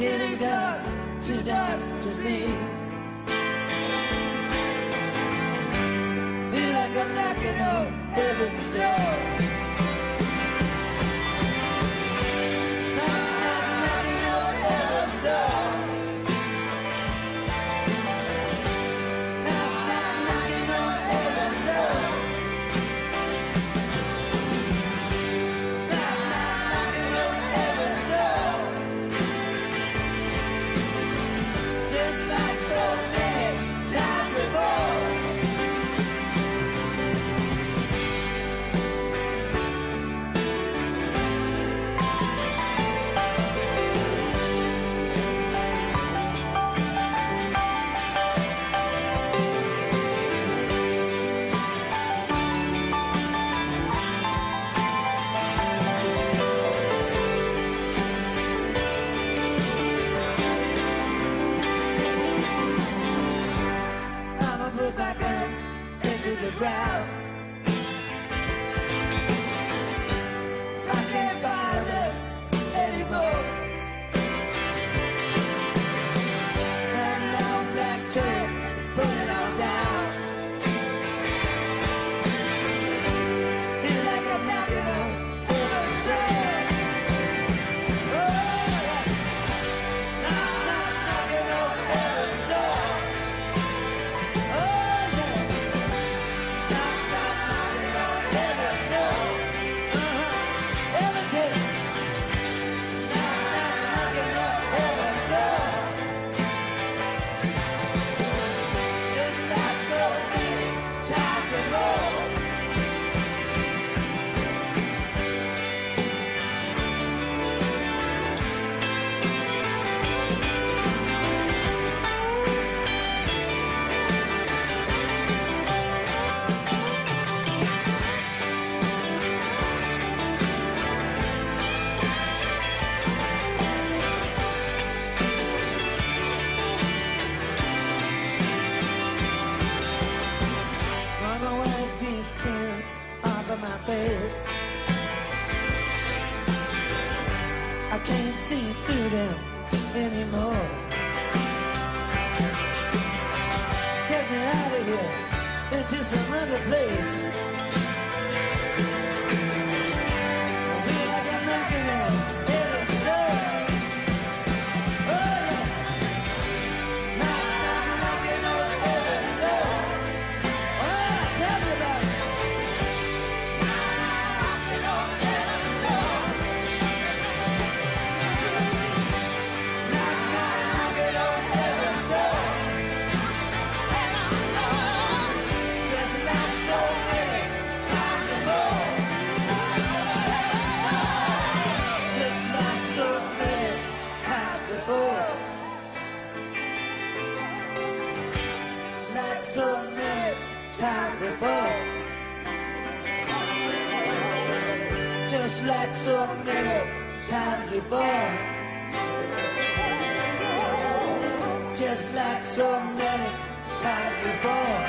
getting done. before. Just like so many times before. Just like so many times before.